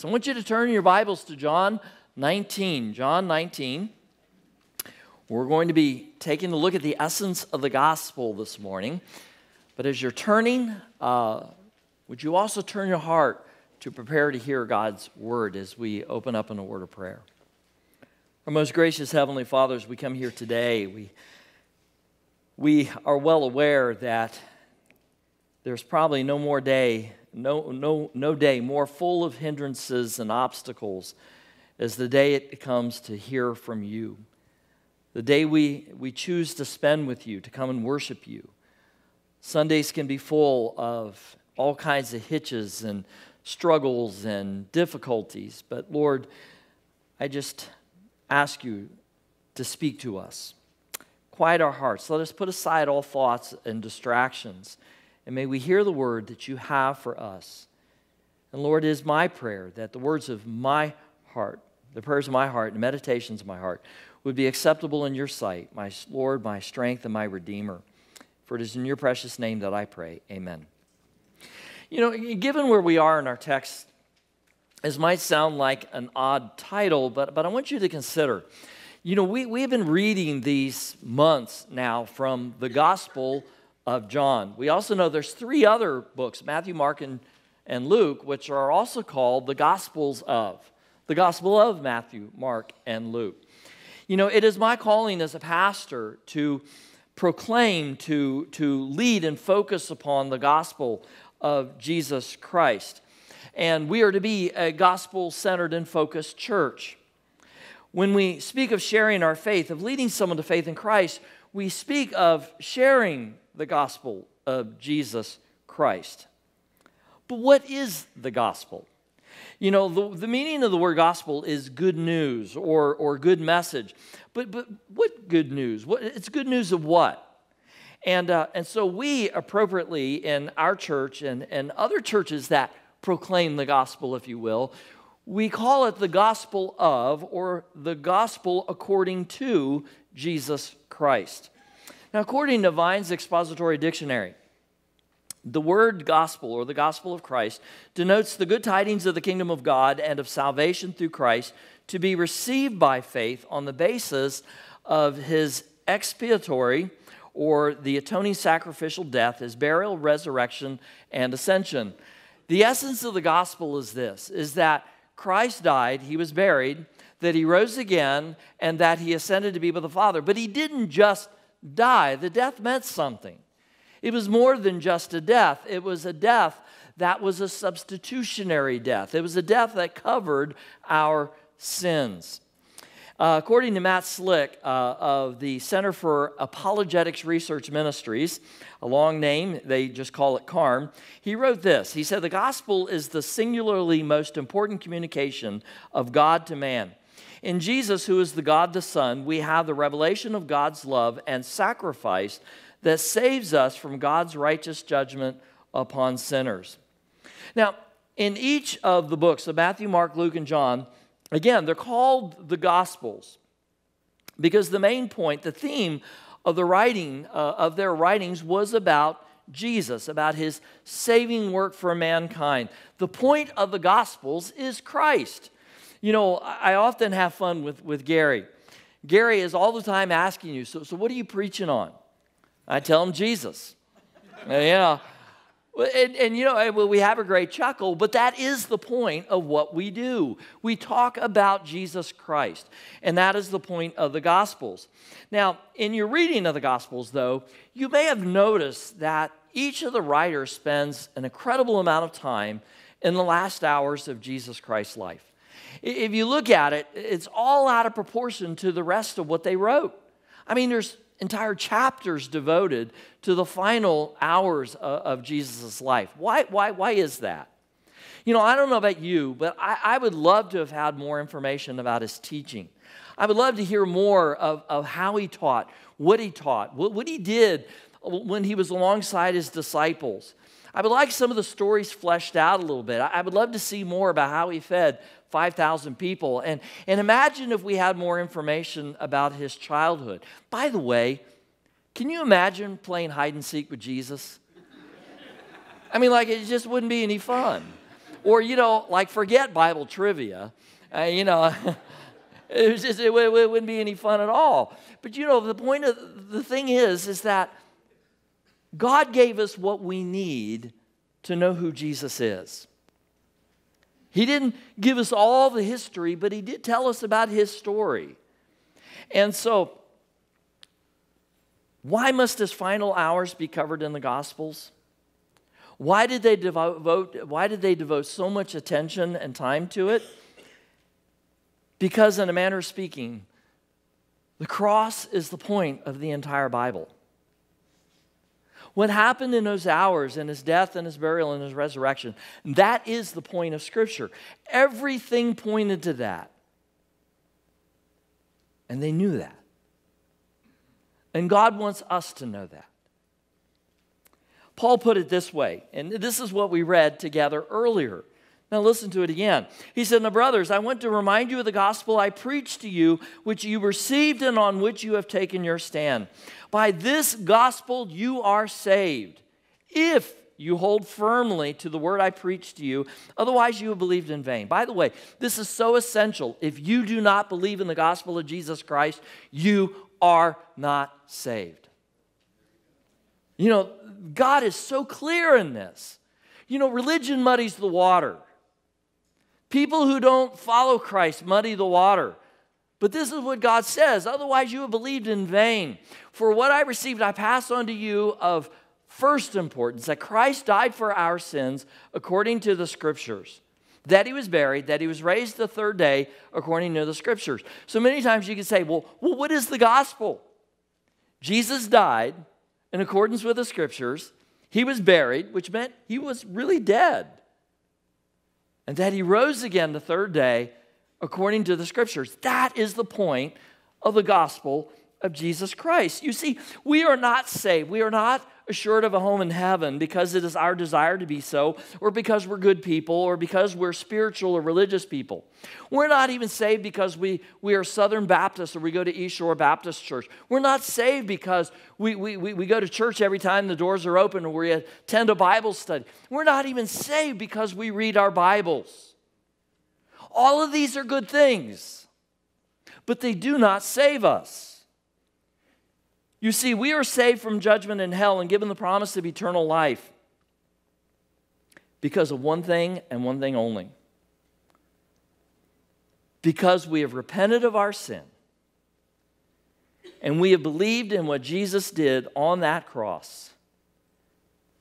So I want you to turn your Bibles to John 19. John 19. We're going to be taking a look at the essence of the gospel this morning. But as you're turning, uh, would you also turn your heart to prepare to hear God's word as we open up in a word of prayer? Our most gracious Heavenly Fathers, we come here today. We, we are well aware that there's probably no more day no, no, no day more full of hindrances and obstacles as the day it comes to hear from you. The day we, we choose to spend with you, to come and worship you. Sundays can be full of all kinds of hitches and struggles and difficulties, but Lord, I just ask you to speak to us. Quiet our hearts. Let us put aside all thoughts and distractions and may we hear the word that you have for us. And Lord, it is my prayer that the words of my heart, the prayers of my heart, and meditations of my heart would be acceptable in your sight, my Lord, my strength, and my Redeemer. For it is in your precious name that I pray. Amen. You know, given where we are in our text, this might sound like an odd title, but, but I want you to consider. You know, we, we have been reading these months now from the Gospel of John. We also know there's three other books, Matthew, Mark, and, and Luke, which are also called the Gospels of. The Gospel of Matthew, Mark, and Luke. You know, it is my calling as a pastor to proclaim, to, to lead and focus upon the gospel of Jesus Christ. And we are to be a gospel centered and focused church. When we speak of sharing our faith, of leading someone to faith in Christ, we speak of sharing the gospel of Jesus Christ. But what is the gospel? You know, the, the meaning of the word gospel is good news or, or good message. But, but what good news? What, it's good news of what? And, uh, and so we appropriately in our church and, and other churches that proclaim the gospel, if you will, we call it the gospel of or the gospel according to Jesus Christ. Now, according to Vine's Expository Dictionary, the word gospel or the gospel of Christ denotes the good tidings of the kingdom of God and of salvation through Christ to be received by faith on the basis of his expiatory or the atoning sacrificial death, his burial, resurrection, and ascension. The essence of the gospel is this is that Christ died, he was buried, that he rose again, and that he ascended to be with the Father. But he didn't just die. The death meant something. It was more than just a death, it was a death that was a substitutionary death. It was a death that covered our sins. Uh, according to Matt Slick uh, of the Center for Apologetics Research Ministries, a long name, they just call it CARM, he wrote this. He said, The gospel is the singularly most important communication of God to man. In Jesus, who is the God the Son, we have the revelation of God's love and sacrifice that saves us from God's righteous judgment upon sinners. Now, in each of the books of Matthew, Mark, Luke, and John, again, they're called the Gospels because the main point, the theme of the writing uh, of their writings was about Jesus, about his saving work for mankind. The point of the Gospels is Christ. You know, I often have fun with, with Gary. Gary is all the time asking you, so, so what are you preaching on? I tell him Jesus. Uh, yeah. And, and, you know, we have a great chuckle, but that is the point of what we do. We talk about Jesus Christ, and that is the point of the Gospels. Now, in your reading of the Gospels, though, you may have noticed that each of the writers spends an incredible amount of time in the last hours of Jesus Christ's life. If you look at it, it's all out of proportion to the rest of what they wrote. I mean, there's entire chapters devoted to the final hours of Jesus' life. Why, why, why is that? You know, I don't know about you, but I, I, would love to have had more information about his teaching. I would love to hear more of, of how he taught, what he taught, what, what he did when he was alongside his disciples. I would like some of the stories fleshed out a little bit. I would love to see more about how he fed 5,000 people. And, and imagine if we had more information about his childhood. By the way, can you imagine playing hide and seek with Jesus? I mean, like, it just wouldn't be any fun. or, you know, like forget Bible trivia. Uh, you know, it, just, it, it wouldn't be any fun at all. But, you know, the point of the thing is, is that God gave us what we need to know who Jesus is. He didn't give us all the history, but He did tell us about His story. And so, why must His final hours be covered in the Gospels? Why did they devote, why did they devote so much attention and time to it? Because, in a manner of speaking, the cross is the point of the entire Bible. What happened in those hours, in his death and his burial and his resurrection, that is the point of Scripture. Everything pointed to that. And they knew that. And God wants us to know that. Paul put it this way, and this is what we read together earlier. Now, listen to it again. He said, Now, brothers, I want to remind you of the gospel I preached to you, which you received and on which you have taken your stand. By this gospel you are saved, if you hold firmly to the word I preached to you. Otherwise, you have believed in vain. By the way, this is so essential. If you do not believe in the gospel of Jesus Christ, you are not saved. You know, God is so clear in this. You know, religion muddies the water. People who don't follow Christ muddy the water. But this is what God says otherwise, you have believed in vain. For what I received, I pass on to you of first importance that Christ died for our sins according to the scriptures, that he was buried, that he was raised the third day according to the scriptures. So many times you can say, well, well what is the gospel? Jesus died in accordance with the scriptures. He was buried, which meant he was really dead. And that he rose again the third day according to the scriptures. That is the point of the gospel of Jesus Christ. You see, we are not saved. We are not assured of a home in heaven because it is our desire to be so, or because we're good people, or because we're spiritual or religious people. We're not even saved because we, we are Southern Baptists or we go to East Shore Baptist Church. We're not saved because we, we, we, we go to church every time the doors are open or we attend a Bible study. We're not even saved because we read our Bibles. All of these are good things, but they do not save us. You see, we are saved from judgment in hell and given the promise of eternal life because of one thing and one thing only. Because we have repented of our sin and we have believed in what Jesus did on that cross,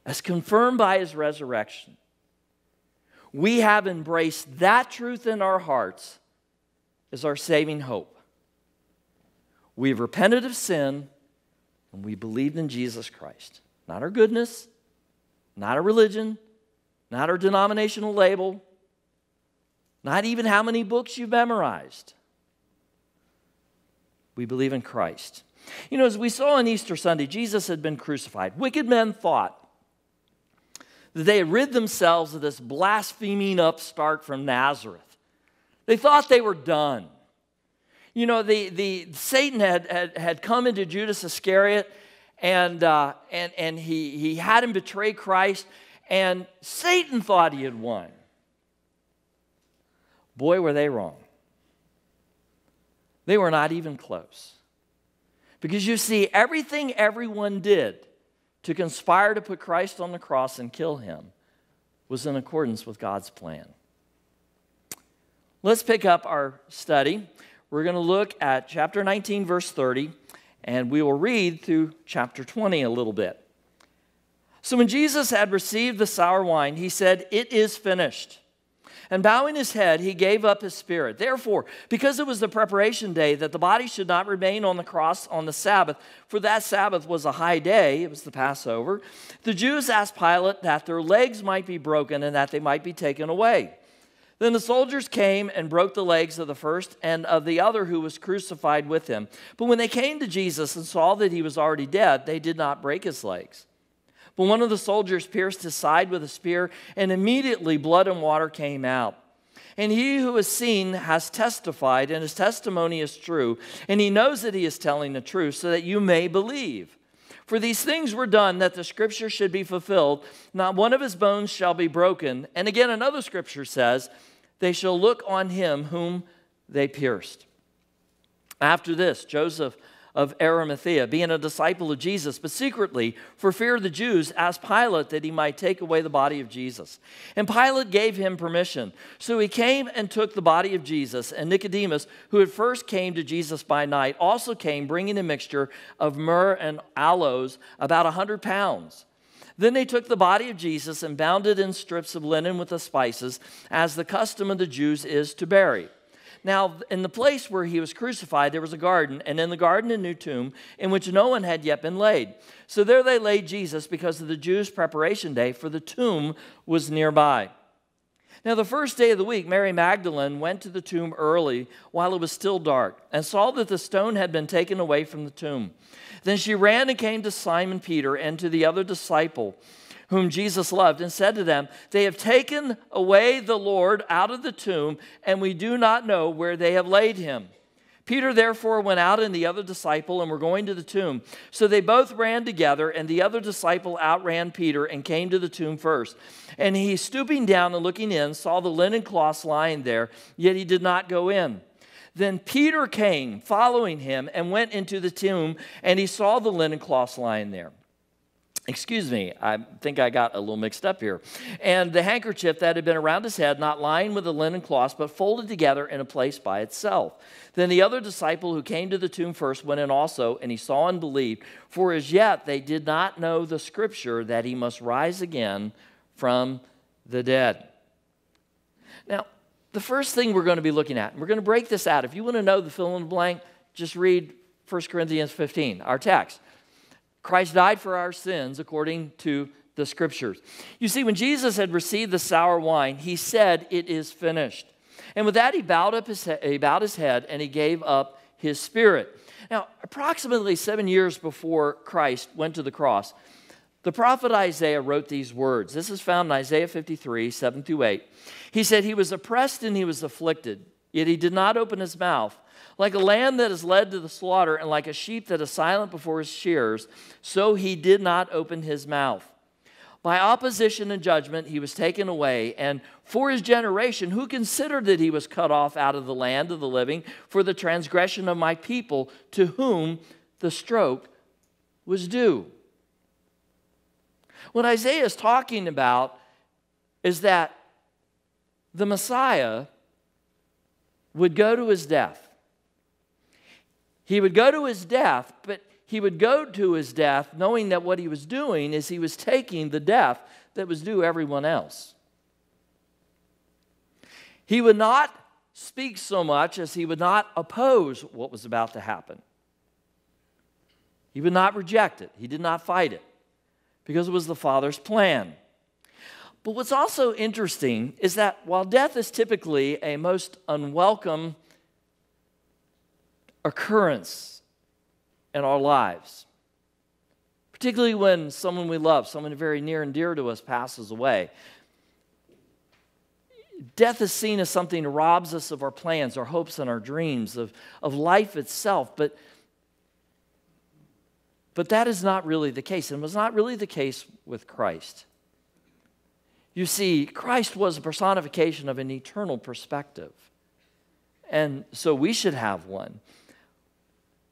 as confirmed by his resurrection. We have embraced that truth in our hearts as our saving hope. We have repented of sin and we believed in Jesus Christ. Not our goodness, not our religion, not our denominational label, not even how many books you've memorized. We believe in Christ. You know, as we saw on Easter Sunday, Jesus had been crucified. Wicked men thought that they had rid themselves of this blaspheming upstart from Nazareth. They thought they were done. You know, the, the, Satan had, had, had come into Judas Iscariot and, uh, and, and he, he had him betray Christ, and Satan thought he had won. Boy, were they wrong. They were not even close. Because you see, everything everyone did to conspire to put Christ on the cross and kill him was in accordance with God's plan. Let's pick up our study we're going to look at chapter 19, verse 30, and we will read through chapter 20 a little bit. So when Jesus had received the sour wine, he said, It is finished. And bowing his head, he gave up his spirit. Therefore, because it was the preparation day that the body should not remain on the cross on the Sabbath, for that Sabbath was a high day, it was the Passover, the Jews asked Pilate that their legs might be broken and that they might be taken away. Then the soldiers came and broke the legs of the first and of the other who was crucified with him. But when they came to Jesus and saw that he was already dead, they did not break his legs. But one of the soldiers pierced his side with a spear, and immediately blood and water came out. And he who has seen has testified, and his testimony is true, and he knows that he is telling the truth, so that you may believe. For these things were done that the scripture should be fulfilled. Not one of his bones shall be broken. And again, another scripture says, They shall look on him whom they pierced. After this, Joseph of Arimathea, being a disciple of Jesus, but secretly, for fear of the Jews, asked Pilate that he might take away the body of Jesus. And Pilate gave him permission. So he came and took the body of Jesus. And Nicodemus, who at first came to Jesus by night, also came bringing a mixture of myrrh and aloes, about a hundred pounds. Then they took the body of Jesus and bound it in strips of linen with the spices, as the custom of the Jews is to bury. Now, in the place where he was crucified, there was a garden, and in the garden a new tomb in which no one had yet been laid. So there they laid Jesus because of the Jews' preparation day, for the tomb was nearby. Now, the first day of the week, Mary Magdalene went to the tomb early while it was still dark and saw that the stone had been taken away from the tomb. Then she ran and came to Simon Peter and to the other disciple whom Jesus loved, and said to them, They have taken away the Lord out of the tomb, and we do not know where they have laid him. Peter therefore went out and the other disciple and were going to the tomb. So they both ran together, and the other disciple outran Peter and came to the tomb first. And he, stooping down and looking in, saw the linen cloths lying there, yet he did not go in. Then Peter came, following him, and went into the tomb, and he saw the linen cloths lying there Excuse me, I think I got a little mixed up here. And the handkerchief that had been around his head, not lying with the linen cloth, but folded together in a place by itself. Then the other disciple who came to the tomb first went in also, and he saw and believed. For as yet they did not know the scripture that he must rise again from the dead. Now, the first thing we're going to be looking at, and we're going to break this out. If you want to know the fill in the blank, just read 1 Corinthians 15, our text. Christ died for our sins according to the scriptures. You see, when Jesus had received the sour wine, he said, It is finished. And with that, he bowed, up his, he bowed his head and he gave up his spirit. Now, approximately seven years before Christ went to the cross, the prophet Isaiah wrote these words. This is found in Isaiah 53, 7 through 8. He said, He was oppressed and he was afflicted, yet he did not open his mouth. Like a lamb that is led to the slaughter, and like a sheep that is silent before his shears, so he did not open his mouth. By opposition and judgment, he was taken away. And for his generation, who considered that he was cut off out of the land of the living for the transgression of my people, to whom the stroke was due? What Isaiah is talking about is that the Messiah would go to his death. He would go to his death, but he would go to his death knowing that what he was doing is he was taking the death that was due everyone else. He would not speak so much as he would not oppose what was about to happen. He would not reject it, he did not fight it because it was the Father's plan. But what's also interesting is that while death is typically a most unwelcome occurrence in our lives, particularly when someone we love, someone very near and dear to us, passes away. Death is seen as something that robs us of our plans, our hopes, and our dreams, of, of life itself. But, but that is not really the case, and was not really the case with Christ. You see, Christ was a personification of an eternal perspective. And so we should have one.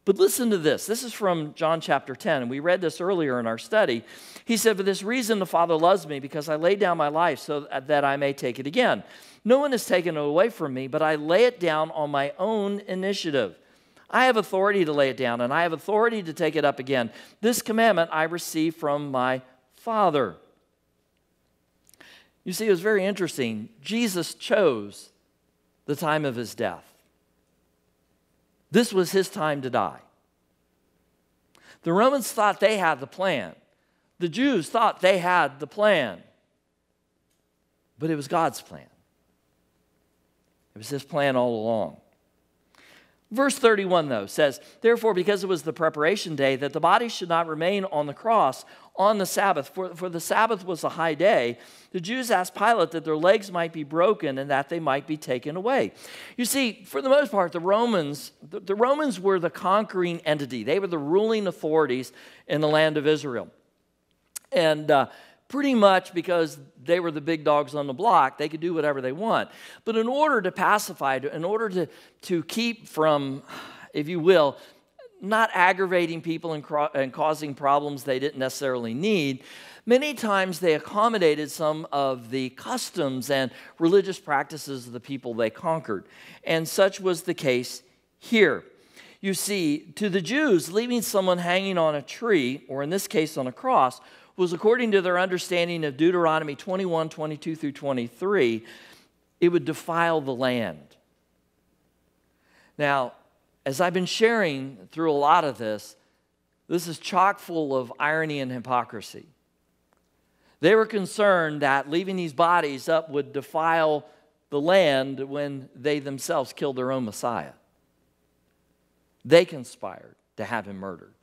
But listen to this. This is from John chapter 10, and we read this earlier in our study. He said, For this reason the Father loves me, because I lay down my life so that I may take it again. No one has taken it away from me, but I lay it down on my own initiative. I have authority to lay it down, and I have authority to take it up again. This commandment I received from my Father. You see, it was very interesting. Jesus chose the time of his death. This was his time to die. The Romans thought they had the plan. The Jews thought they had the plan. But it was God's plan. It was his plan all along. Verse 31, though, says, Therefore, because it was the preparation day, that the body should not remain on the cross on the Sabbath, for, for the Sabbath was a high day, the Jews asked Pilate that their legs might be broken and that they might be taken away. You see, for the most part, the Romans, the, the Romans were the conquering entity. They were the ruling authorities in the land of Israel. And uh, pretty much because they were the big dogs on the block, they could do whatever they want. But in order to pacify, in order to, to keep from, if you will, not aggravating people and, and causing problems they didn't necessarily need, many times they accommodated some of the customs and religious practices of the people they conquered. And such was the case here. You see, to the Jews, leaving someone hanging on a tree, or in this case on a cross, was according to their understanding of Deuteronomy 21, 22 through 23, it would defile the land. Now, as I've been sharing through a lot of this, this is chock full of irony and hypocrisy. They were concerned that leaving these bodies up would defile the land when they themselves killed their own Messiah. They conspired to have him murdered.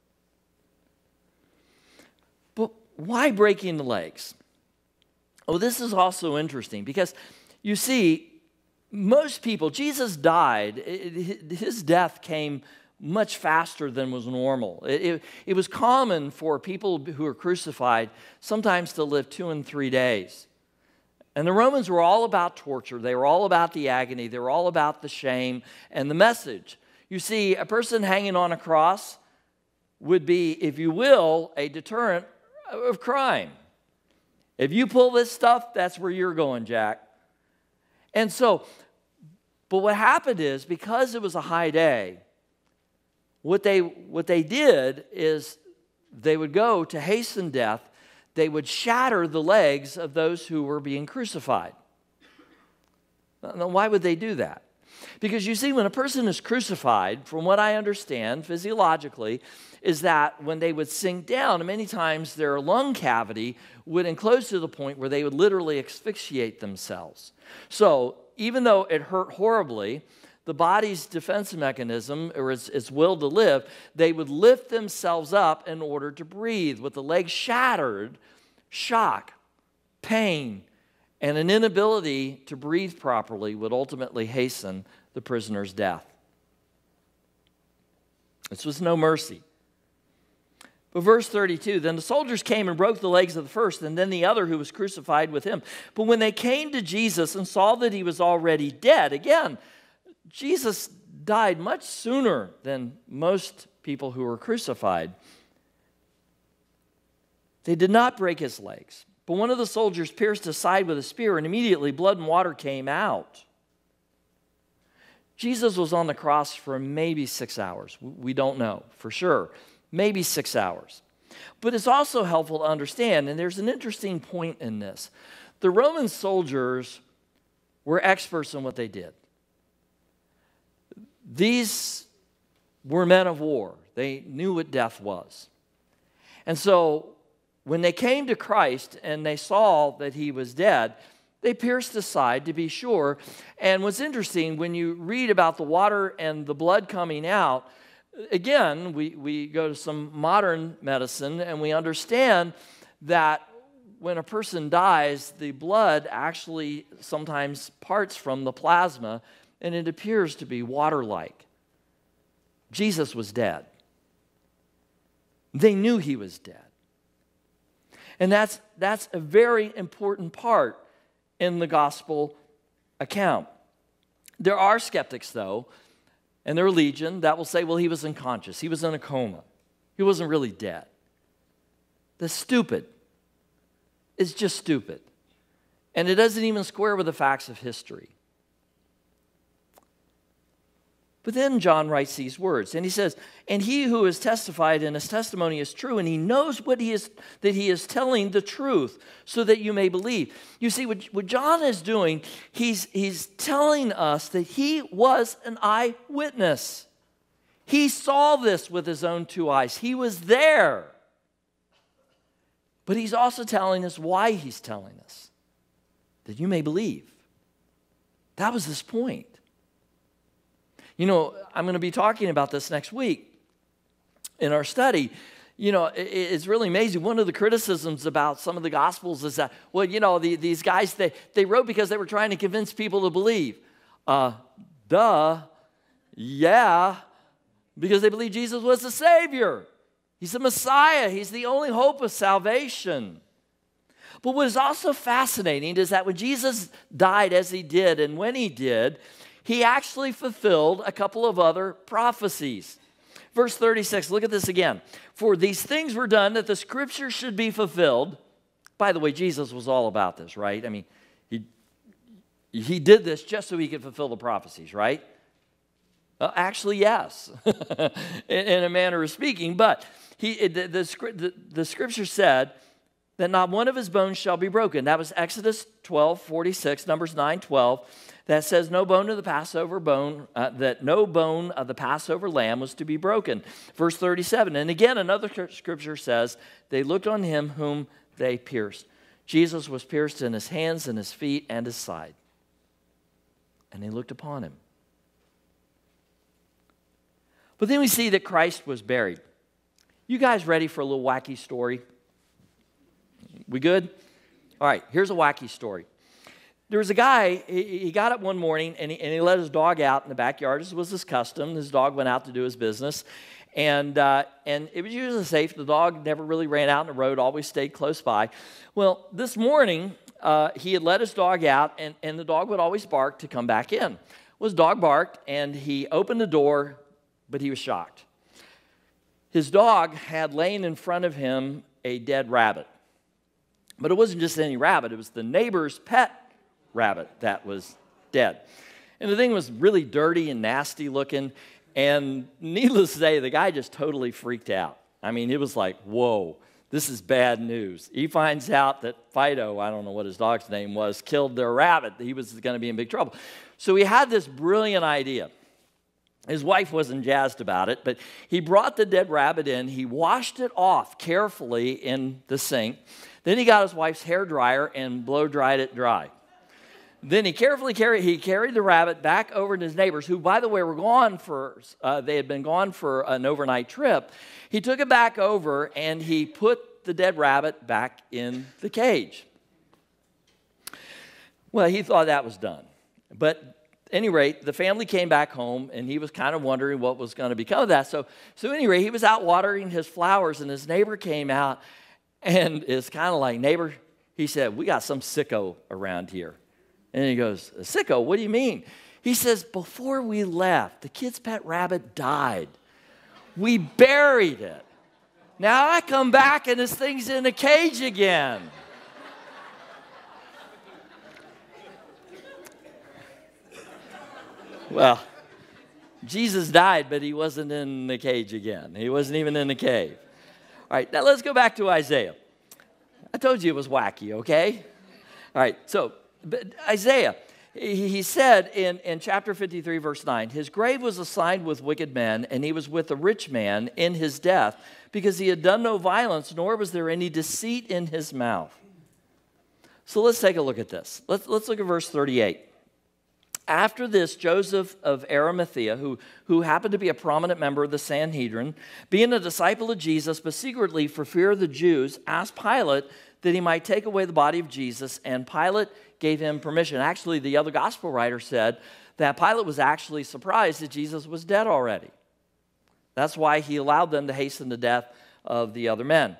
Why breaking the legs? Oh, this is also interesting because you see, most people, Jesus died, his death came much faster than was normal. It, it, it, was common for people who were crucified sometimes to live two and three days. And the Romans were all about torture, they were all about the agony, they were all about the shame and the message. You see, a person hanging on a cross would be, if you will, a deterrent of crime. If you pull this stuff, that's where you're going, Jack. And so, but what happened is because it was a high day, what they, what they did is they would go to hasten death, they would shatter the legs of those who were being crucified. Now, why would they do that? Because you see, when a person is crucified, from what I understand physiologically, is that when they would sink down, many times their lung cavity would enclose to the point where they would literally asphyxiate themselves. So, even though it hurt horribly, the body's defense mechanism, or its, its, will to live, they would lift themselves up in order to breathe. With the legs shattered, shock, pain, and an inability to breathe properly would ultimately hasten the prisoner's death. This was no mercy. But verse 32 Then the soldiers came and broke the legs of the first, and then the other who was crucified with him. But when they came to Jesus and saw that he was already dead, again, Jesus died much sooner than most people who were crucified. They did not break his legs, but one of the soldiers pierced his side with a spear, and immediately blood and water came out. Jesus was on the cross for maybe six hours. We don't know for sure maybe six hours. But it's also helpful to understand, and there's an interesting point in this. The Roman soldiers were experts in what they did. These were men of war, they knew what death was. And so when they came to Christ and they saw that he was dead, they pierced the side to be sure. And what's interesting, when you read about the water and the blood coming out, again, we, we go to some modern medicine and we understand that when a person dies, the blood actually sometimes parts from the plasma and it appears to be water like. Jesus was dead. They knew he was dead. And that's, that's a very important part in the gospel account. There are skeptics, though, and their legion that will say, well, he was unconscious, he was in a coma, he wasn't really dead. That's stupid. It's just stupid. And it doesn't even square with the facts of history. But then John writes these words, and he says, And he who has testified and his testimony is true, and he knows what he is that he is telling the truth, so that you may believe. You see, what, what John is doing, he's, he's telling us that he was an eyewitness. He saw this with his own two eyes. He was there. But he's also telling us why he's telling us, that you may believe. That was his point. You know, I'm going to be talking about this next week in our study. You know, it's really amazing. One of the criticisms about some of the Gospels is that, well, you know, the, these guys, they, they wrote because they were trying to convince people to believe. Uh, duh. Yeah, because they believe Jesus was the Savior. He's the Messiah. He's the only hope of salvation. But what is also fascinating is that when Jesus died as he did and when he did, he actually fulfilled a couple of other prophecies. Verse 36, look at this again. For these things were done that the scripture should be fulfilled. By the way, Jesus was all about this, right? I mean, he, he did this just so he could fulfill the prophecies, right? Uh, actually, yes, in, in, a manner of speaking. But he, the, the, the, the scripture said, that not one of his bones shall be broken. That was Exodus 12, 46, Numbers 9, 12 that says no bone of the Passover bone, uh, that no bone of the Passover lamb was to be broken. Verse 37. And again, another scripture says, they looked on him whom they pierced. Jesus was pierced in his hands and his feet and his side. And they looked upon him. But then we see that Christ was buried. You guys ready for a little wacky story? We good? All right, here's a wacky story there was a guy, he, got up one morning and he, and he, let his dog out in the backyard. as was his custom. His dog went out to do his business. And, uh, and it was usually safe. The dog never really ran out in the road, always stayed close by. Well, this morning, uh, he had let his dog out, and, and the dog would always bark to come back in. Well, his dog barked, and he opened the door, but he was shocked. His dog had laying in front of him a dead rabbit. But it wasn't just any rabbit, it was the neighbor's pet rabbit that was dead. And the thing was really dirty and nasty looking. And needless to say, the guy just totally freaked out. I mean, it was like, whoa, this is bad news. He finds out that Fido, I don't know what his dog's name was, killed their rabbit. He was going to be in big trouble. So he had this brilliant idea. His wife wasn't jazzed about it, but he brought the dead rabbit in. He washed it off carefully in the sink. Then he got his wife's hair dryer and blow dried it dry. Then he carefully carried, he carried the rabbit back over to his neighbors, who, by the way, were gone for, uh, they had been gone for an overnight trip. He took it back over and he put the dead rabbit back in the cage. Well, he thought that was done. But any rate, the family came back home and he was kind of wondering what was going to become of that. So, so anyway, he was out watering his flowers and his neighbor came out and it's kind of like, neighbor, he said, we got some sicko around here. And he goes, Sicko, what do you mean? He says, Before we left, the kid's pet rabbit died. We buried it. Now I come back and this thing's in a cage again. well, Jesus died, but he wasn't in the cage again. He wasn't even in the cave. All right, now let's go back to Isaiah. I told you it was wacky, okay? All right, so Isaiah, he said in, in chapter 53, verse 9, his grave was assigned with wicked men, and he was with a rich man in his death, because he had done no violence, nor was there any deceit in his mouth. So let's take a look at this. Let's, let's look at verse 38. After this, Joseph of Arimathea, who, who happened to be a prominent member of the Sanhedrin, being a disciple of Jesus, but secretly for fear of the Jews, asked Pilate that he might take away the body of Jesus, and Pilate gave him permission. Actually, the other gospel writer said that Pilate was actually surprised that Jesus was dead already. That's why he allowed them to hasten the death of the other men.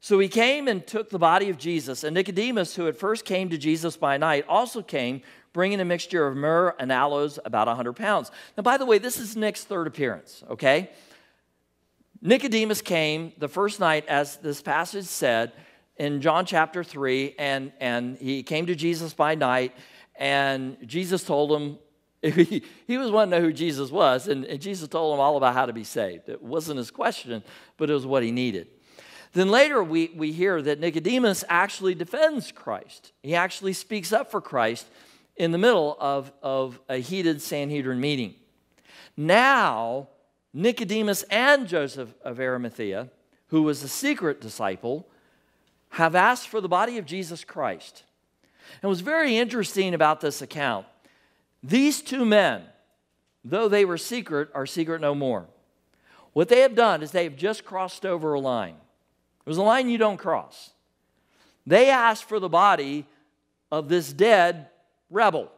So he came and took the body of Jesus, and Nicodemus, who at first came to Jesus by night, also came, bringing a mixture of myrrh and aloes, about 100 pounds. Now, by the way, this is Nick's third appearance, okay? Nicodemus came the first night, as this passage said, in John chapter 3, and, and he came to Jesus by night, and Jesus told him, he, he was wanting to know who Jesus was, and, and Jesus told him all about how to be saved. It wasn't his question, but it was what he needed. Then later we, we hear that Nicodemus actually defends Christ. He actually speaks up for Christ in the middle of, of a heated Sanhedrin meeting. Now, Nicodemus and Joseph of Arimathea, who was a secret disciple, have asked for the body of Jesus Christ. And what's very interesting about this account, these two men, though they were secret, are secret no more. What they have done is they have just crossed over a line. It was a line you don't cross. They asked for the body of this dead rebel.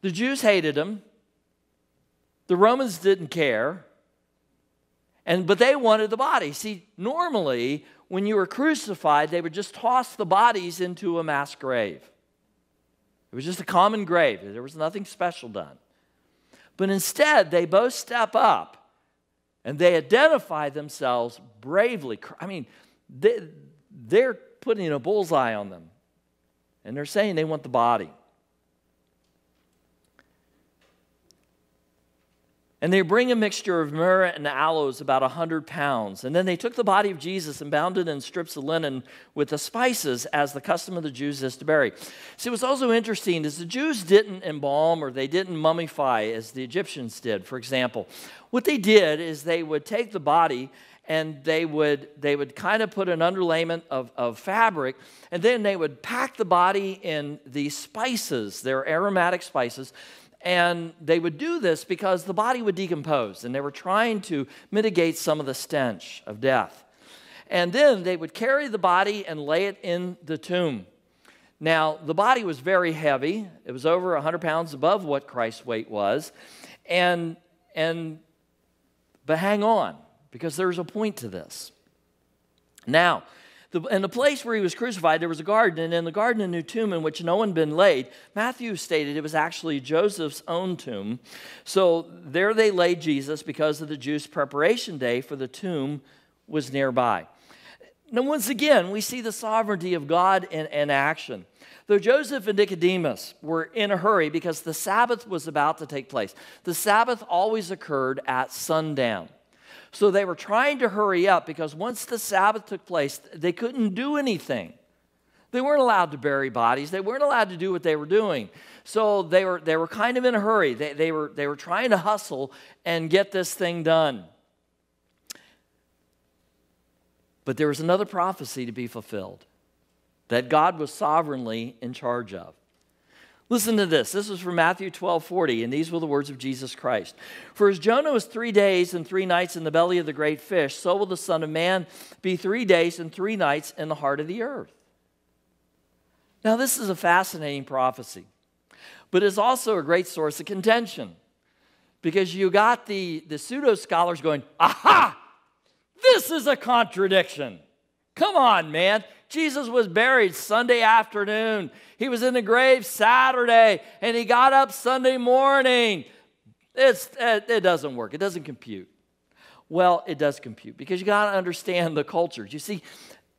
The Jews hated him. The Romans didn't care. And but they wanted the body. See, normally when you were crucified, they would just toss the bodies into a mass grave. It was just a common grave. There was nothing special done. But instead, they both step up and they identify themselves bravely. I mean, they, they're putting a bullseye on them. And they're saying they want the body. And they bring a mixture of myrrh and aloes, about a 100 pounds. And then they took the body of Jesus and bound it in strips of linen with the spices, as the custom of the Jews is to bury. See, what's also interesting is the Jews didn't embalm or they didn't mummify as the Egyptians did, for example. What they did is they would take the body and they would, they would kind of put an underlayment of, of fabric, and then they would pack the body in these spices, their aromatic spices, and they would do this because the body would decompose, and they were trying to mitigate some of the stench of death. And then they would carry the body and lay it in the tomb. Now, the body was very heavy. It was over 100 pounds above what Christ's weight was. And, and, but hang on, because there's a point to this. Now, the, in the place where he was crucified, there was a garden, and in the garden, a new tomb in which no one had been laid. Matthew stated it was actually Joseph's own tomb. So there they laid Jesus because of the Jews' preparation day for the tomb was nearby. Now, once again, we see the sovereignty of God in, in action. Though Joseph and Nicodemus were in a hurry because the Sabbath was about to take place, the Sabbath always occurred at sundown. So they were trying to hurry up because once the Sabbath took place, they couldn't do anything. They weren't allowed to bury bodies. They weren't allowed to do what they were doing. So they were, they were kind of in a hurry. They, they, were, they were trying to hustle and get this thing done. But there was another prophecy to be fulfilled that God was sovereignly in charge of. Listen to this. This is from Matthew 12 40, and these were the words of Jesus Christ. For as Jonah was three days and three nights in the belly of the great fish, so will the Son of Man be three days and three nights in the heart of the earth. Now, this is a fascinating prophecy, but it's also a great source of contention because you got the, the pseudo scholars going, aha, this is a contradiction. Come on, man. Jesus was buried Sunday afternoon. He was in the grave Saturday, and he got up Sunday morning. It's, it doesn't work, it doesn't compute. Well, it does compute because you got to understand the cultures. You see,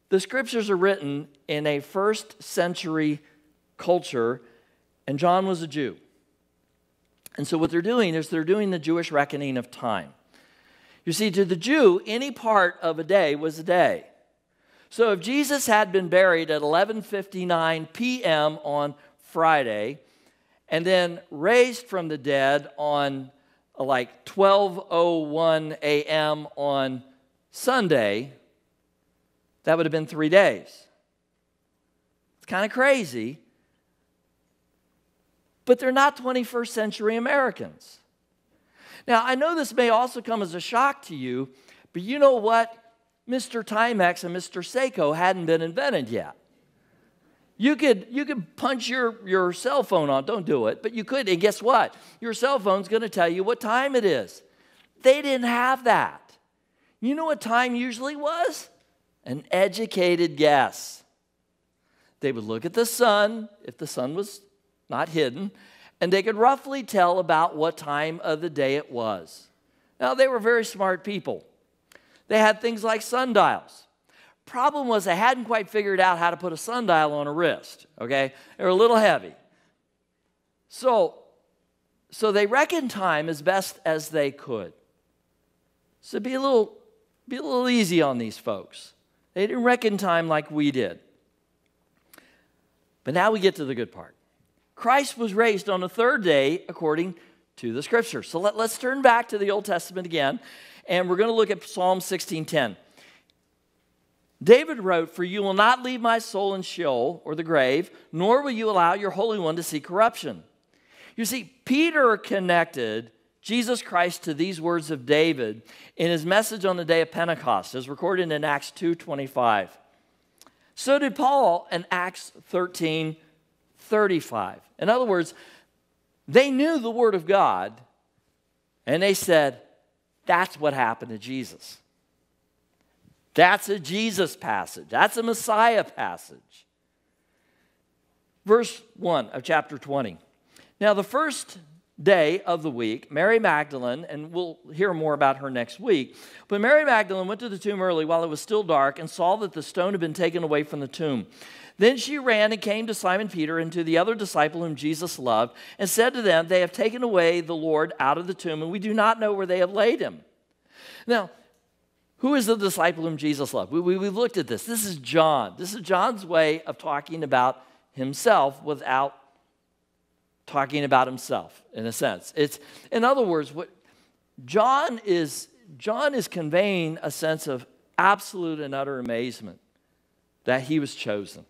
the scriptures are written in a first century culture, and John was a Jew. And so, what they're doing is they're doing the Jewish reckoning of time. You see, to the Jew, any part of a day was a day. So if Jesus had been buried at 11:59 p.m. on Friday and then raised from the dead on like 12:01 a.m. on Sunday, that would have been 3 days. It's kind of crazy. But they're not 21st century Americans. Now, I know this may also come as a shock to you, but you know what? Mr. Timex and Mr. Seiko hadn't been invented yet. You could, you could punch your, your cell phone on, don't do it, but you could. And guess what? Your cell phone's going to tell you what time it is. They didn't have that. You know what time usually was? An educated guess. They would look at the sun, if the sun was not hidden, and they could roughly tell about what time of the day it was. Now, they were very smart people. They had things like sundials. Problem was, they hadn't quite figured out how to put a sundial on a wrist, okay? They were a little heavy. So, so they reckoned time as best as they could. So be a little, be a little easy on these folks. They didn't reckon time like we did. But now we get to the good part. Christ was raised on the third day according to the scripture. So let, us turn back to the Old Testament again and we're going to look at Psalm 16:10. David wrote, For you will not leave my soul in Sheol or the grave, nor will you allow your Holy One to see corruption. You see, Peter connected Jesus Christ to these words of David in his message on the day of Pentecost, as recorded in Acts 2:25. So did Paul in Acts 13 35. In other words, they knew the Word of God and they said, that's what happened to Jesus. That's a Jesus passage, that's a Messiah passage. Verse 1 of chapter 20. Now, the first day of the week, Mary Magdalene, and we'll hear more about her next week, but Mary Magdalene went to the tomb early while it was still dark and saw that the stone had been taken away from the tomb. Then she ran and came to Simon Peter and to the other disciple whom Jesus loved and said to them, They have taken away the Lord out of the tomb, and we do not know where they have laid him. Now, who is the disciple whom Jesus loved? We, we, we've looked at this. This is John. This is John's way of talking about himself without talking about himself in a sense. It's in other words, what John is John is conveying a sense of absolute and utter amazement that he was chosen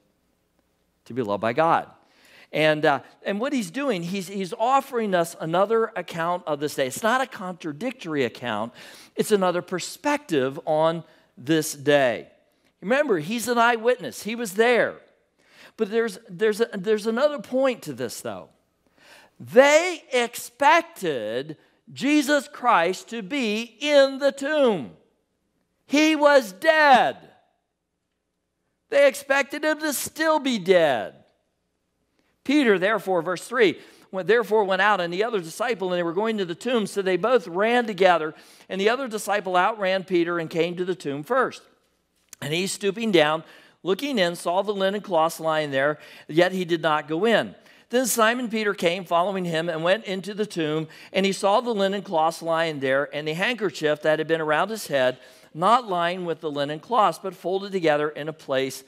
to be loved by God. And, uh, and what he's doing, he's, he's offering us another account of this day. It's not a contradictory account, it's another perspective on this day. Remember, he's an eyewitness, he was there. But there's, there's, a, there's another point to this, though. They expected Jesus Christ to be in the tomb. He was dead. They expected him to still be dead. Peter, therefore, verse 3, went, therefore went out, and the other disciple, and they were going to the tomb, so they both ran together. And the other disciple outran Peter and came to the tomb first. And he, stooping down, looking in, saw the linen cloths lying there, yet he did not go in. Then Simon Peter came following him and went into the tomb, and he saw the linen cloths lying there, and the handkerchief that had been around his head, not lying with the linen cloths, but folded together in a place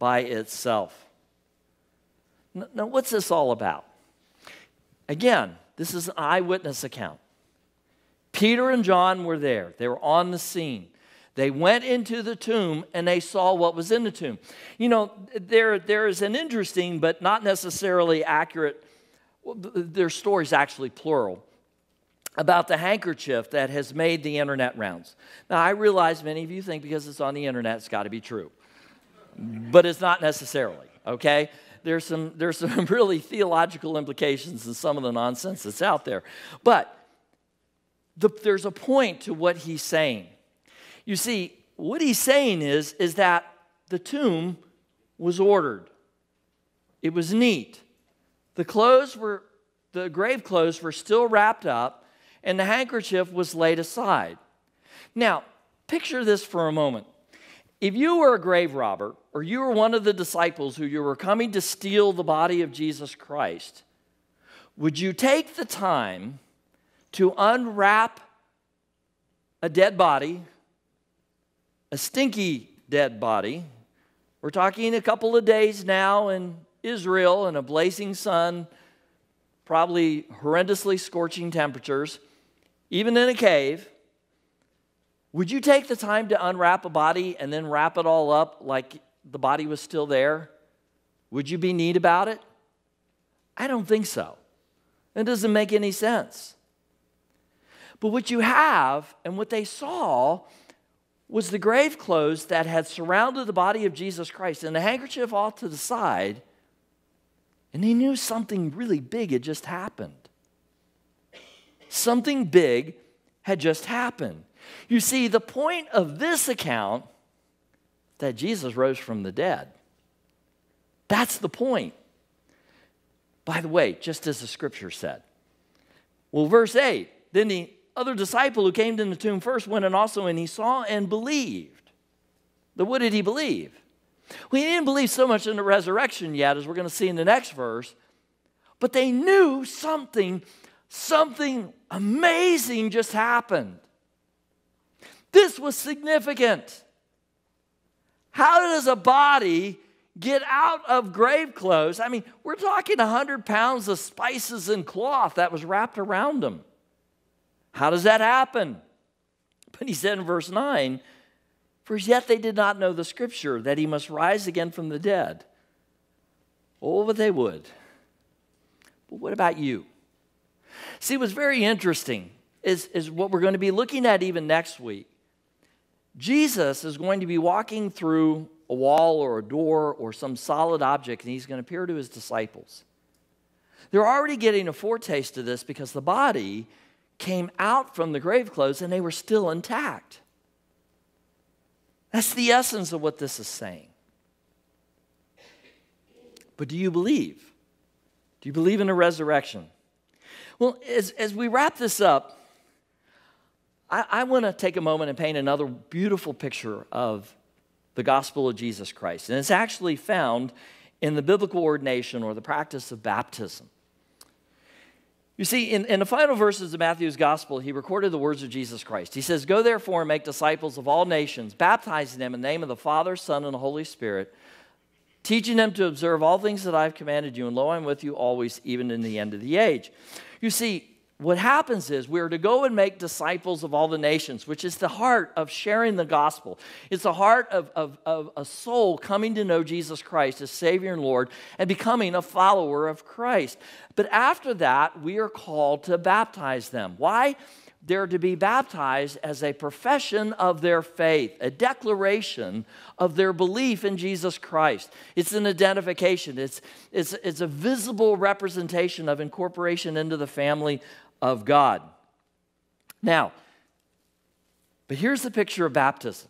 by itself. Now, what's this all about? Again, this is an eyewitness account. Peter and John were there, they were on the scene. They went into the tomb and they saw what was in the tomb. You know, there, there is an interesting but not necessarily accurate, well, their stories actually plural, about the handkerchief that has made the internet rounds. Now, I realize many of you think because it's on the internet, it's got to be true, but it's not necessarily, okay? There's some, there's some really theological implications in some of the nonsense that's out there. But the, there's a point to what he's saying. You see, what he's saying is, is that the tomb was ordered. It was neat. The clothes were, the grave clothes were still wrapped up, and the handkerchief was laid aside. Now, picture this for a moment. If you were a grave robber, or you were one of the disciples who you were coming to steal the body of Jesus Christ, would you take the time to unwrap a dead body a stinky dead body. We're talking a couple of days now in Israel in a blazing sun, probably horrendously scorching temperatures, even in a cave. Would you take the time to unwrap a body and then wrap it all up like the body was still there? Would you be neat about it? I don't think so. It doesn't make any sense. But what you have and what they saw was the grave clothes that had surrounded the body of Jesus Christ and the handkerchief off to the side. And he knew something really big had just happened. Something big had just happened. You see, the point of this account that Jesus rose from the dead. That's the point. By the way, just as the scripture said. Well, verse 8, then the other disciple who came to the tomb first went and also, and he saw and believed. But what did he believe? Well, he didn't believe so much in the resurrection yet, as we're going to see in the next verse, but they knew something, something amazing just happened. This was significant. How does a body get out of grave clothes? I mean, we're talking 100 pounds of spices and cloth that was wrapped around them. How does that happen? But he said in verse 9, For as yet they did not know the scripture that he must rise again from the dead. Oh, but they would. But what about you? See, what's very interesting. is, is what we're going to be looking at even next week. Jesus is going to be walking through a wall or a door or some solid object, and he's going to appear to his disciples. They're already getting a foretaste of this because the body came out from the grave clothes and they were still intact. That's the essence of what this is saying. But do you believe? Do you believe in a resurrection? Well, as, as we wrap this up, I, I want to take a moment and paint another beautiful picture of the gospel of Jesus Christ. And it's actually found in the biblical ordination or the practice of baptism. You see, in, in the final verses of Matthew's gospel, he recorded the words of Jesus Christ. He says, Go therefore and make disciples of all nations, baptizing them in the name of the Father, Son, and the Holy Spirit, teaching them to observe all things that I've commanded you, and lo, I'm with you always, even in the end of the age. You see, what happens is we are to go and make disciples of all the nations, which is the heart of sharing the gospel. It's the heart of, of, of, a soul coming to know Jesus Christ as Savior and Lord and becoming a follower of Christ. But after that, we are called to baptize them. Why? They're to be baptized as a profession of their faith, a declaration of their belief in Jesus Christ. It's an identification, it's, it's, it's a visible representation of incorporation into the family of God. Now, but here's the picture of baptism.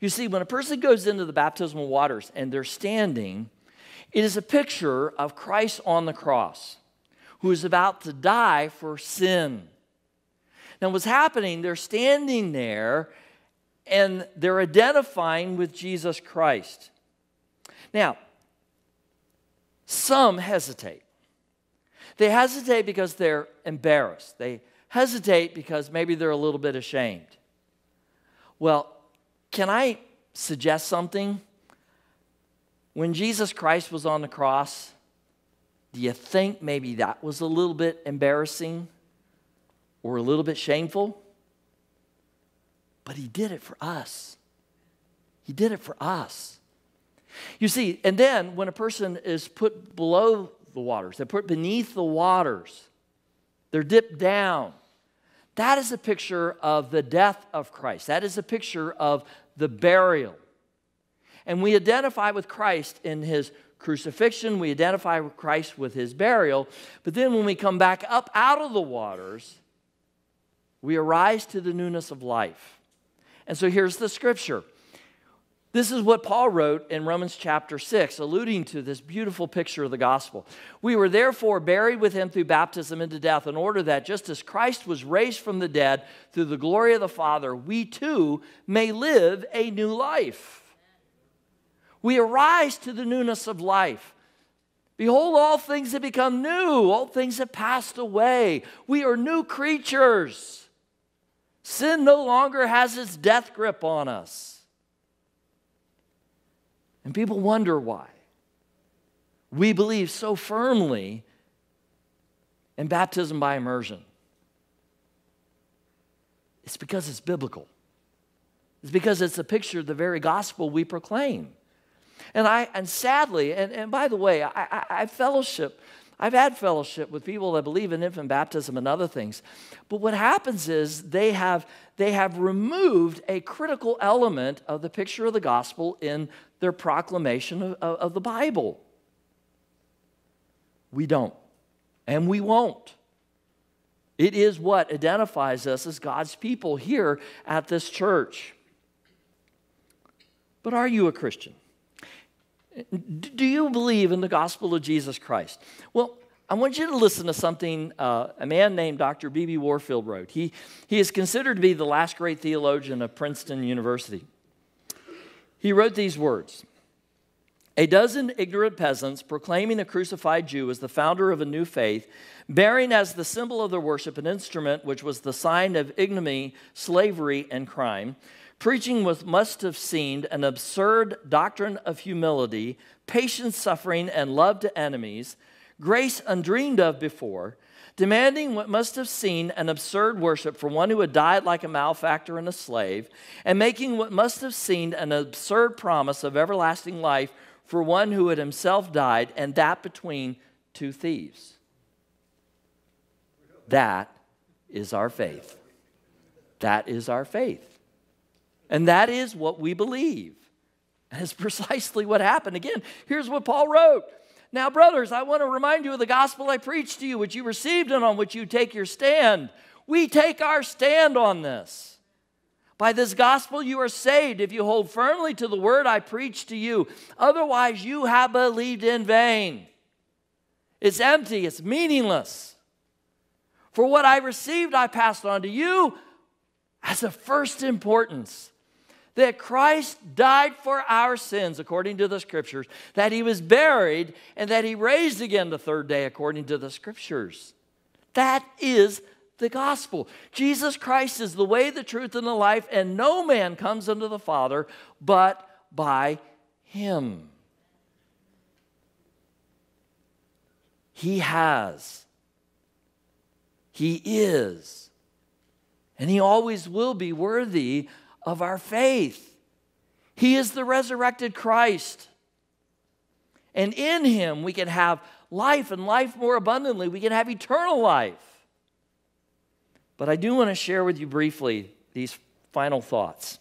You see, when a person goes into the baptismal waters and they're standing, it is a picture of Christ on the cross who is about to die for sin. Now, what's happening, they're standing there and they're identifying with Jesus Christ. Now, some hesitate. They hesitate because they're embarrassed. They hesitate because maybe they're a little bit ashamed. Well, can I suggest something? When Jesus Christ was on the cross, do you think maybe that was a little bit embarrassing or a little bit shameful? But he did it for us. He did it for us. You see, and then when a person is put below the waters, they're put beneath the waters, they're dipped down. That is a picture of the death of Christ. That is a picture of the burial. And we identify with Christ in his crucifixion, we identify with Christ with his burial. But then when we come back up out of the waters, we arise to the newness of life. And so here's the scripture this is what Paul wrote in Romans chapter 6, alluding to this beautiful picture of the gospel. We were therefore buried with him through baptism into death, in order that just as Christ was raised from the dead through the glory of the Father, we too may live a new life. We arise to the newness of life. Behold, all things have become new, all things have passed away. We are new creatures. Sin no longer has its death grip on us. And people wonder why. We believe so firmly in baptism by immersion. It's because it's biblical. It's because it's a picture of the very gospel we proclaim. And I and sadly, and, and by the way, I, I, I fellowship I've had fellowship with people that believe in infant baptism and other things. But what happens is they have, they have removed a critical element of the picture of the gospel in their proclamation of, of, of the Bible. We don't, and we won't. It is what identifies us as God's people here at this church. But are you a Christian? Do you believe in the gospel of Jesus Christ? Well, I want you to listen to something uh, a man named Dr. B.B. Warfield wrote. He, he is considered to be the last great theologian of Princeton University. He wrote these words A dozen ignorant peasants proclaiming a crucified Jew as the founder of a new faith, bearing as the symbol of their worship an instrument which was the sign of ignominy, slavery, and crime preaching what must have seemed an absurd doctrine of humility, patient suffering, and love to enemies, grace undreamed of before, demanding what must have seemed an absurd worship for one who had died like a malefactor and a slave, and making what must have seemed an absurd promise of everlasting life for one who had himself died, and that between two thieves. That is our faith. That is our faith. And that is what we believe. And it's precisely what happened. Again, here's what Paul wrote. Now, brothers, I want to remind you of the gospel I preached to you, which you received and on which you take your stand. We take our stand on this. By this gospel you are saved if you hold firmly to the word I preached to you. Otherwise, you have believed in vain. It's empty, it's meaningless. For what I received, I passed on to you as of first importance that Christ died for our sins according to the scriptures, that he was buried, and that he raised again the third day according to the scriptures. That is the gospel. Jesus Christ is the way, the truth, and the life, and no man comes unto the Father but by him. He has, He is, and He always will be worthy of our faith. He is the resurrected Christ. And in Him we can have life and life more abundantly. We can have eternal life. But I do want to share with you briefly these final thoughts.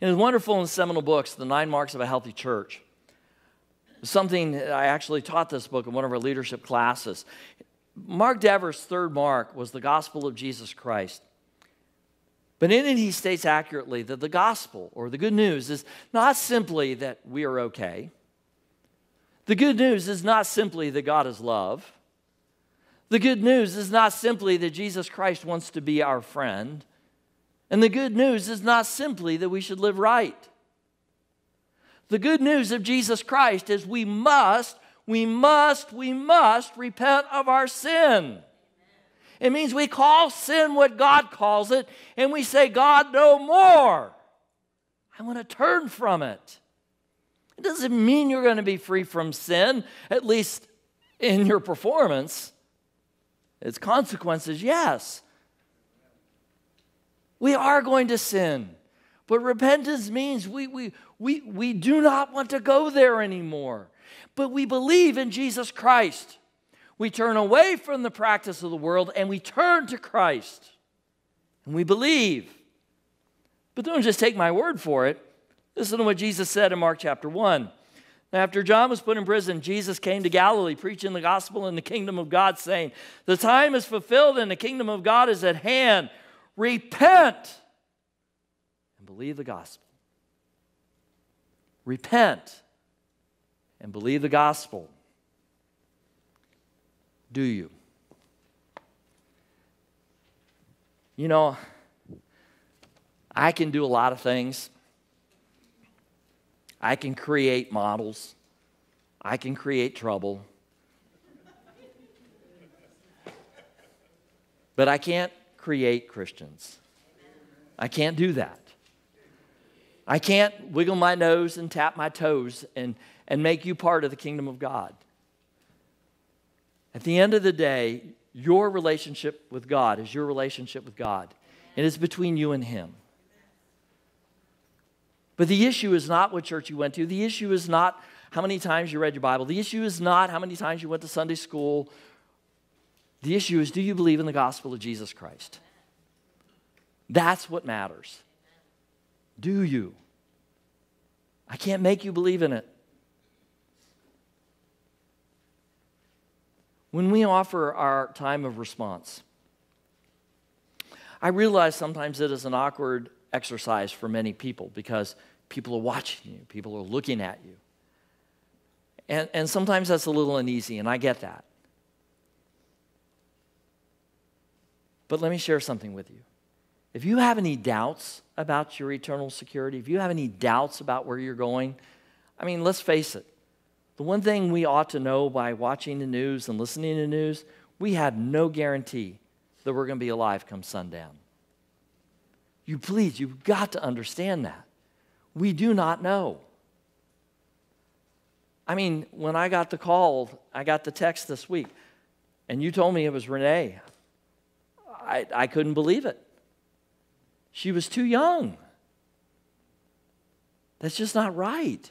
It is wonderful in the seminal books, The Nine Marks of a Healthy Church. Something I actually taught this book in one of our leadership classes. Mark Dever's third mark was the gospel of Jesus Christ. But in it, he states accurately that the gospel or the good news is not simply that we are okay. The good news is not simply that God is love. The good news is not simply that Jesus Christ wants to be our friend. And the good news is not simply that we should live right. The good news of Jesus Christ is we must, we must, we must repent of our sin. It means we call sin what God calls it, and we say, God, no more. I want to turn from it. It doesn't mean you're going to be free from sin, at least in your performance. Its consequences, yes. We are going to sin. But repentance means we, we, we, we do not want to go there anymore. But we believe in Jesus Christ. We turn away from the practice of the world and we turn to Christ. And we believe. But don't just take my word for it. Listen to what Jesus said in Mark chapter 1. After John was put in prison, Jesus came to Galilee preaching the gospel in the kingdom of God, saying, The time is fulfilled and the kingdom of God is at hand. Repent and believe the gospel. Repent and believe the gospel. Do you? You know, I can do a lot of things. I can create models. I can create trouble. But I can't create Christians. I can't do that. I can't wiggle my nose and tap my toes and, and make you part of the kingdom of God. At the end of the day, your relationship with God is your relationship with God. and It is between you and Him. But the issue is not what church you went to. The issue is not how many times you read your Bible. The issue is not how many times you went to Sunday school. The issue is do you believe in the gospel of Jesus Christ? That's what matters. Do you? I can't make you believe in it. When we offer our time of response, I realize sometimes it is an awkward exercise for many people because people are watching you, people are looking at you. And, and sometimes that's a little uneasy, and I get that. But let me share something with you. If you have any doubts about your eternal security, if you have any doubts about where you're going, I mean, let's face it. The one thing we ought to know by watching the news and listening to the news, we have no guarantee that we're going to be alive come sundown. You please, you've got to understand that. We do not know. I mean, when I got the call, I got the text this week, and you told me it was Renee. I, I couldn't believe it. She was too young. That's just not right.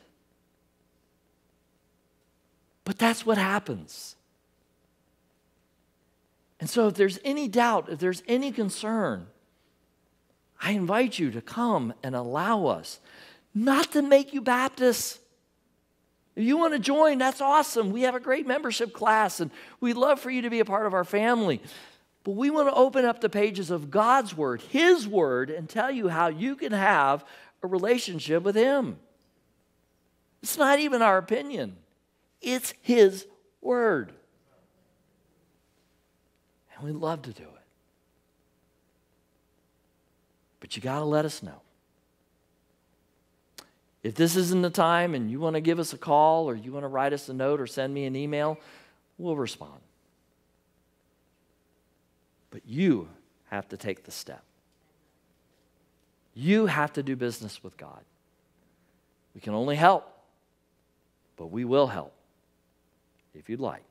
But that's what happens. And so, if there's any doubt, if there's any concern, I invite you to come and allow us not to make you Baptists. If you want to join, that's awesome. We have a great membership class, and we'd love for you to be a part of our family. But we want to open up the pages of God's Word, His Word, and tell you how you can have a relationship with Him. It's not even our opinion, it's His Word. And we love to do it. But you got to let us know. If this isn't the time and you want to give us a call or you want to write us a note or send me an email, we'll respond. But you have to take the step. You have to do business with God. We can only help, but we will help if you'd like.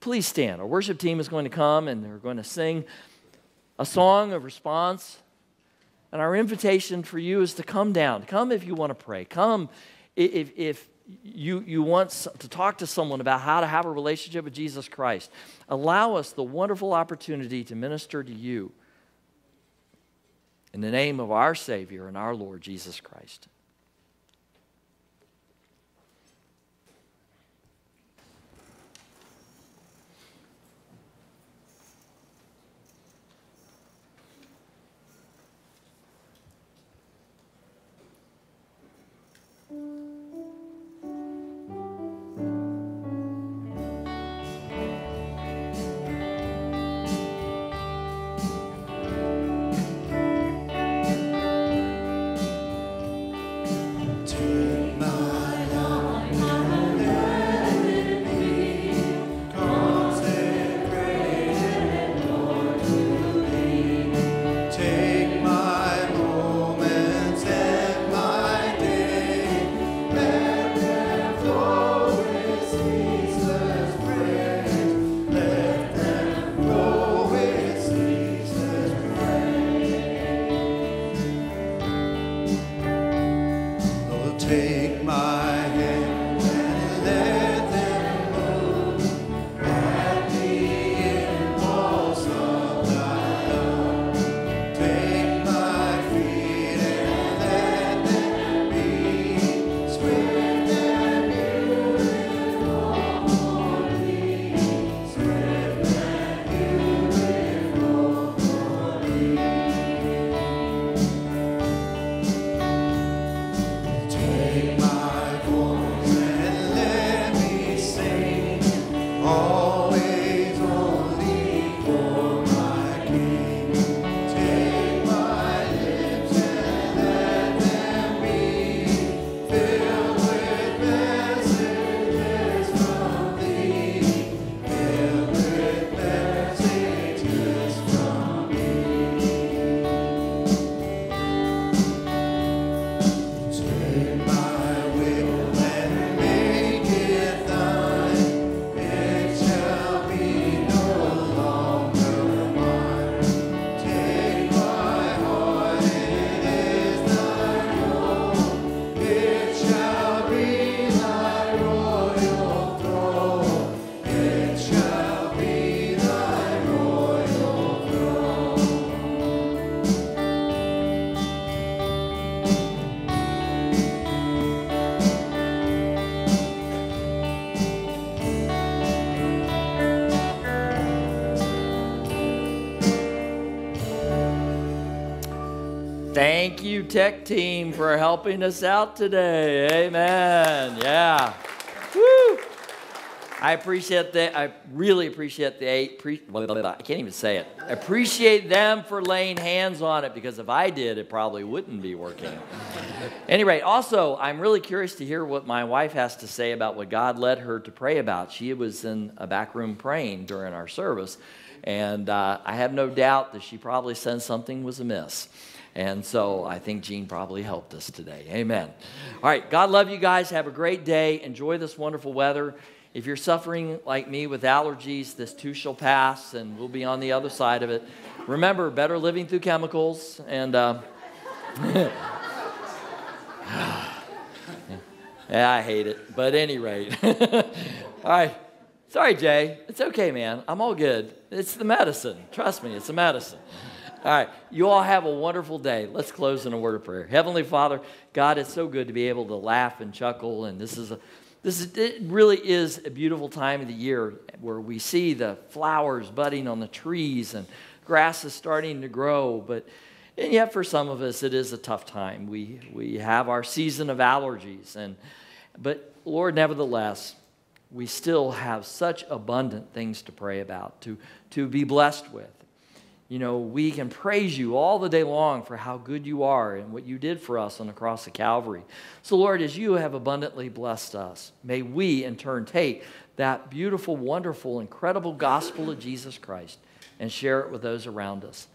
Please stand. Our worship team is going to come and they're going to sing a song of response. And our invitation for you is to come down. Come if you want to pray. Come if, if you, you want to talk to someone about how to have a relationship with Jesus Christ, allow us the wonderful opportunity to minister to you in the name of our Savior and our Lord Jesus Christ. You, tech team, for helping us out today. Amen. Yeah. Woo. I appreciate that. I really appreciate the eight. Pre, I can't even say it. Appreciate them for laying hands on it because if I did, it probably wouldn't be working. anyway, also, I'm really curious to hear what my wife has to say about what God led her to pray about. She was in a back room praying during our service, and uh, I have no doubt that she probably sensed something was amiss. And so I think Gene probably helped us today. Amen. All right. God love you guys. Have a great day. Enjoy this wonderful weather. If you're suffering like me with allergies, this too shall pass, and we'll be on the other side of it. Remember, better living through chemicals. And uh, yeah, I hate it. But any rate, all right. Sorry, Jay. It's okay, man. I'm all good. It's the medicine. Trust me, it's the medicine. All right. You all have a wonderful day. Let's close in a word of prayer. Heavenly Father, God, it's so good to be able to laugh and chuckle. And this is a this is, it really is a beautiful time of the year where we see the flowers budding on the trees and grass is starting to grow. But and yet for some of us it is a tough time. We we have our season of allergies and but Lord, nevertheless, we still have such abundant things to pray about, to, to be blessed with you know, we can praise you all the day long for how good you are and what you did for us on the cross of Calvary. So, Lord, as you have abundantly blessed us, may we in turn take that beautiful, wonderful, incredible gospel of Jesus Christ and share it with those around us,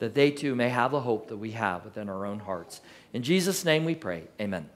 that they too may have the hope that we have within our own hearts. In Jesus' name we pray. Amen.